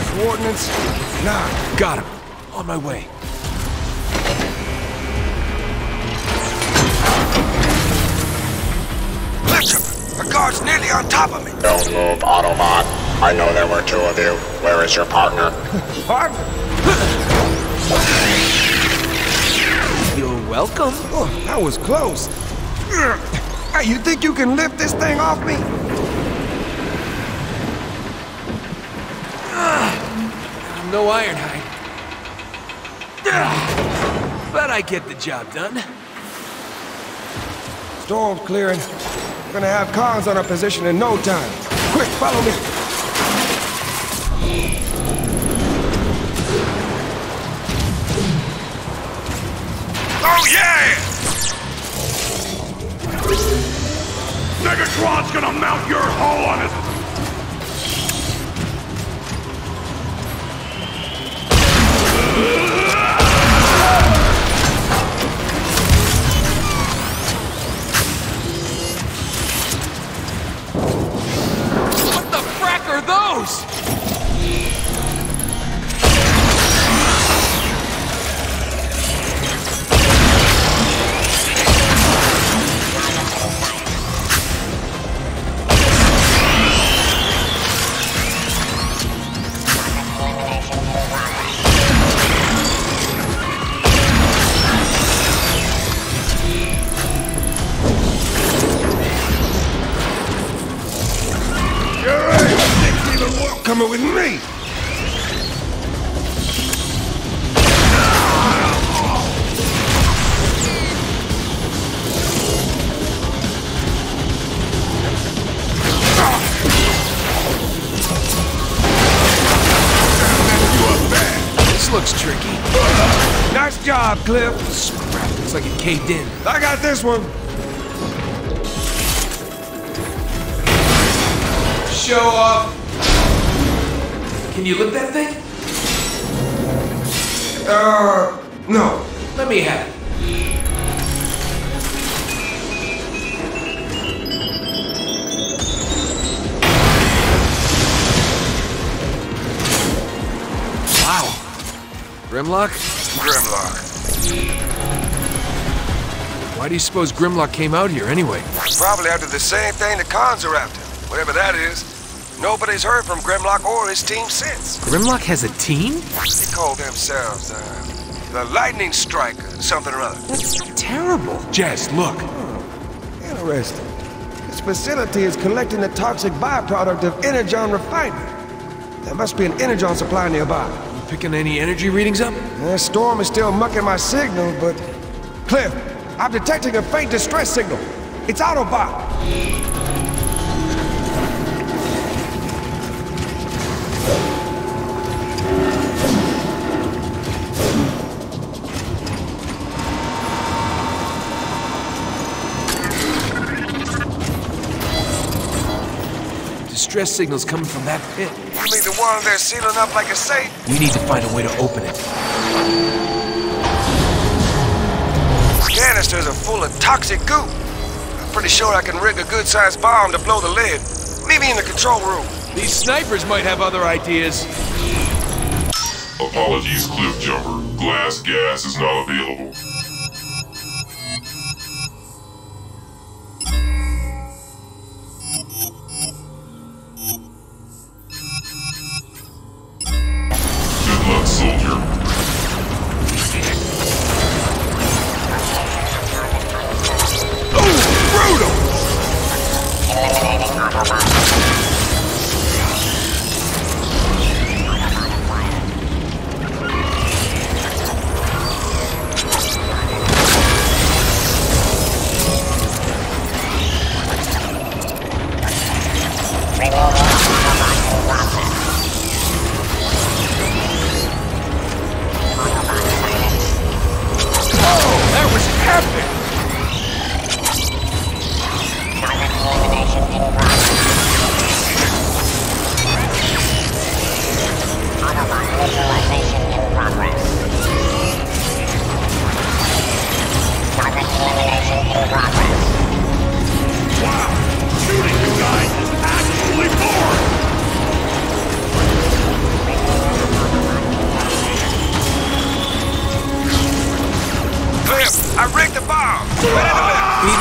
coordinates? Nah. Got him. On my way. Listen, the guard's nearly on top of me. Don't move, Autobot. I know there were two of you. Where is your partner? Partner? You're welcome. Oh, that was close. Hey, you think you can lift this thing off me? No Ironhide. But I get the job done. Storm's clearing. We're gonna have cons on our position in no time. Quick, follow me. Oh yeah! Megatron's gonna mount your hull on his... Ugh! Looks tricky. Nice job, Cliff. Scrap, looks like it caved in. I got this one. Show off. Can you lift that thing? Uh, no. Let me have it. Grimlock? Grimlock. Why do you suppose Grimlock came out here anyway? Probably after the same thing the cons are after. Whatever that is. Nobody's heard from Grimlock or his team since. Grimlock has a team? They call themselves, uh, the Lightning Strike, something or other. That's terrible. Jazz, look. Interesting. This facility is collecting the toxic byproduct of Energon refinement. There must be an Energon supply nearby. Picking any energy readings up? The storm is still mucking my signal, but... Cliff, I'm detecting a faint distress signal. It's Autobot. Distress signals coming from that pit. You mean the one they're sealing up like a safe? We need to find a way to open it. Canisters are full of toxic goo. I'm pretty sure I can rig a good-sized bomb to blow the lid. Meet me in the control room. These snipers might have other ideas. Apologies, Cliff Jumper. Glass gas is not available.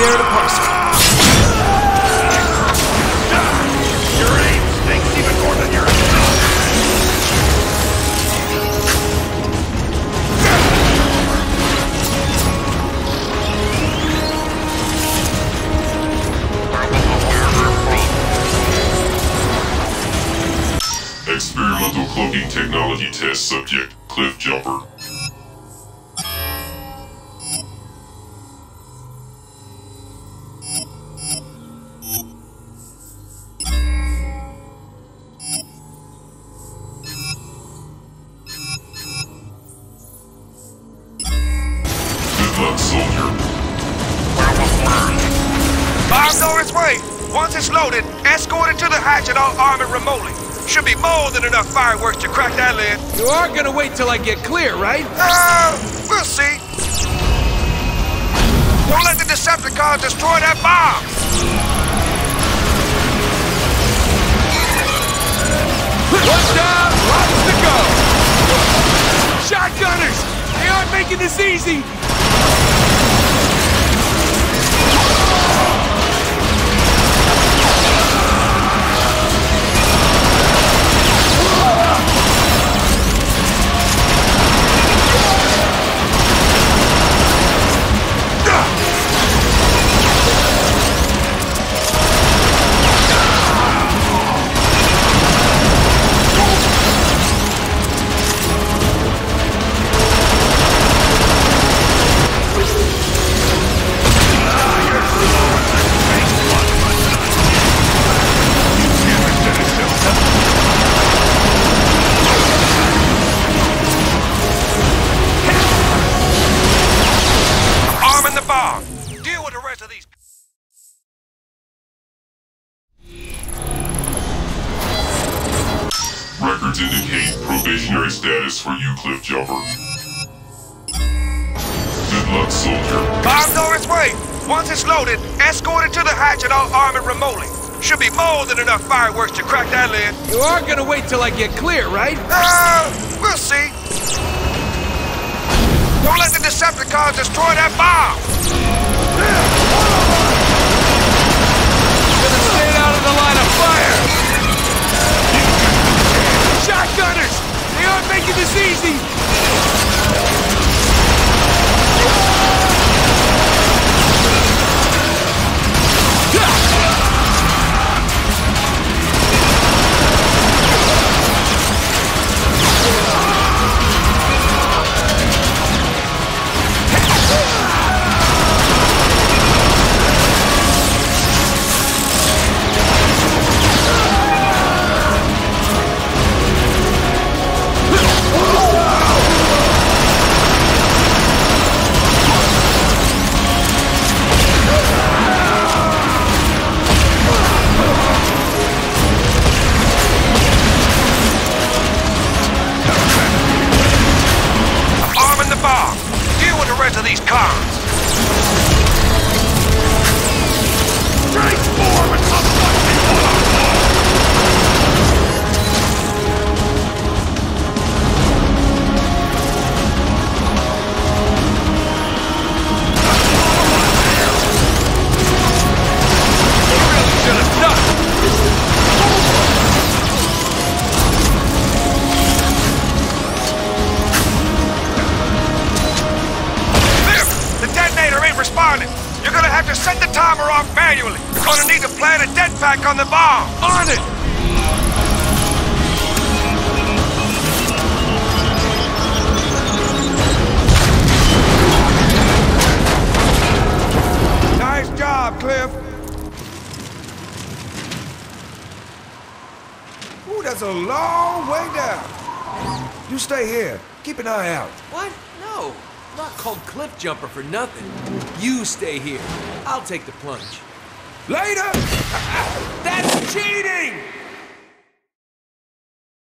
There to it. Your aim stinks even more than your. Experimental cloaking technology test subject, Cliff Jumper. Way. Once it's loaded, escort it to the hatch and I'll arm it remotely. Should be more than enough fireworks to crack that lid. You are gonna wait till I get clear, right? Uh, we'll see. Don't let the Decepticons destroy that bomb! One down, lots to go. Shotgunners, they aren't making this easy. Indicate probationary status for you, Cliff Jumper. Good luck, soldier. Bomb Norris Way. Once it's loaded, escort it to the hatch and I'll arm it remotely. Should be more than enough fireworks to crack that lid. You are gonna wait till I get clear, right? Uh, we'll see. Don't let the Decepticons destroy that bomb! Gonna stay out of the line of fire. Shotgunners, they aren't making this easy. Detonator ain't responding. You're gonna have to set the timer off manually. You're gonna need to plant a det pack on the bomb. On it. Nice job, Cliff. Ooh, that's a long way down. You stay here. Keep an eye out. What? No. I'm not called Cliff Jumper for nothing. You stay here. I'll take the plunge. Later! That's cheating!